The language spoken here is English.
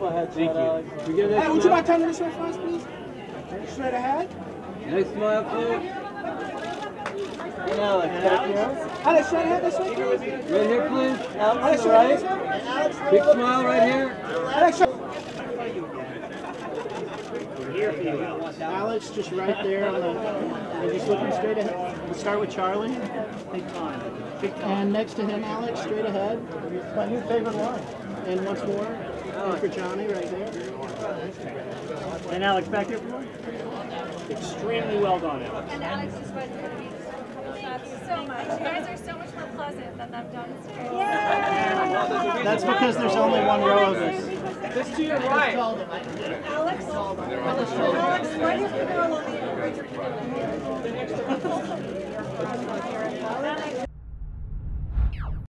Go ahead, Thank you. We get Hey, would you smile? mind turning this way for us, please? Straight ahead. Next smile, please. And Alex, back here. Alex, straight ahead this way, please. Right here, please. Alex, Alex, the right. this way. Big smile right here. Alex, straight- Here for you, Alex. Alex, just right there on the, and just looking straight ahead. We'll start with Charlie. Big time. And next to him, Alex, straight ahead. My new favorite line. And once more. And for Johnny, right there. And Alex, back here, please. Extremely well done, Alex. And Alex just went to the so much. You guys are so much more pleasant than them downstairs. That's because there's only one row of us. This to your right. Alex, Alex, why do you think they're alone?